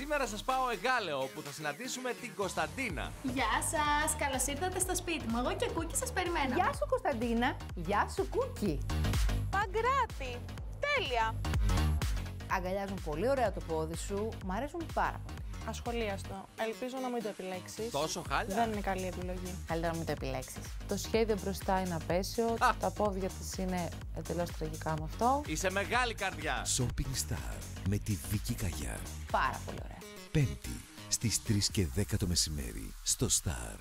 Σήμερα σας πάω Εγάλεο που θα συναντήσουμε την Κωνσταντίνα. Γεια σας, καλώς ήρθατε στο σπίτι μου. Εγώ και Κούκι σας περιμένω. Γεια σου Κωνσταντίνα, γεια σου Κούκι. Παγκράτη. Τέλεια. Αγκαλιάζουν πολύ ωραία το πόδι σου, μου αρέσουν πάρα πολύ. Ασχολίαστο. Ελπίζω να μην το επιλέξεις. Τόσο χάλια. Δεν είναι καλή επιλογή. Καλύτερα να μην το επιλέξεις. Το σχέδιο μπροστά είναι απέσιο, Α. τα πόδια της είναι εντελώς τραγικά με αυτό. Είσαι μεγάλη καρδιά. Shopping Star με τη Βίκη Καγιά. Πάρα πολύ ωραία. Πέμπτη στις 3 και 10 το μεσημέρι στο Star.